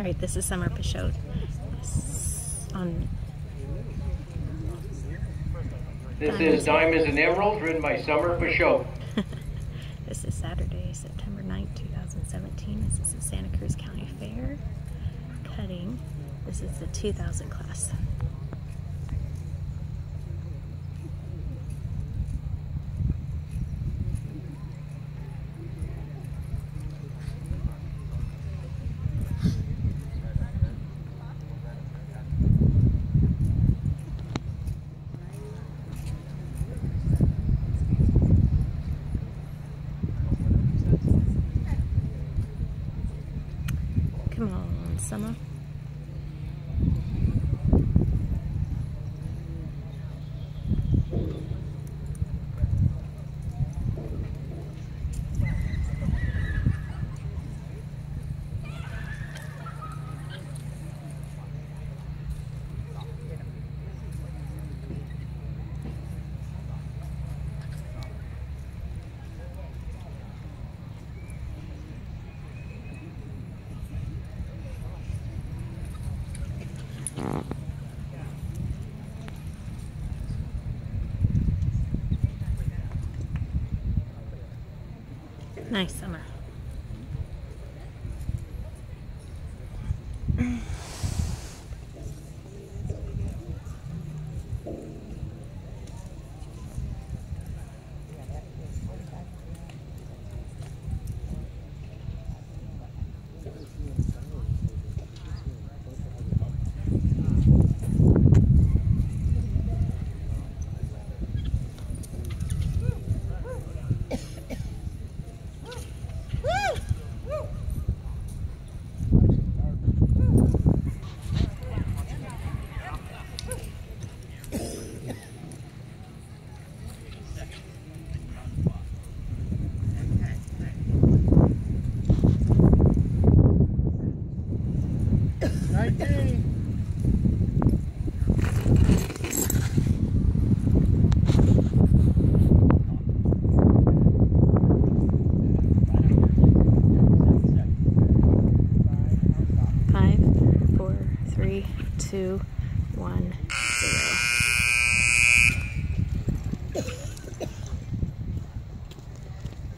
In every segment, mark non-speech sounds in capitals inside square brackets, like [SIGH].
All right, this is Summer Pichot on. This is Diamonds and Emeralds, written by Summer Pichot. [LAUGHS] this is Saturday, September 9th, 2017. This is the Santa Cruz County Fair cutting. This is the 2000 class. Come on, Summer. Nice summer. Three, two, one, zero.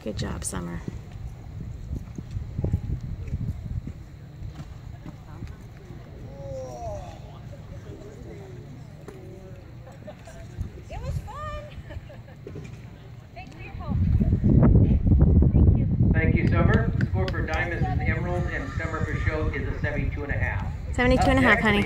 Good job, Summer. It was fun. Thanks for your help. Thank you. Summer. Score for Diamonds and Emeralds and Summer Pashot is a 72 and a half. 72 and a half, honey.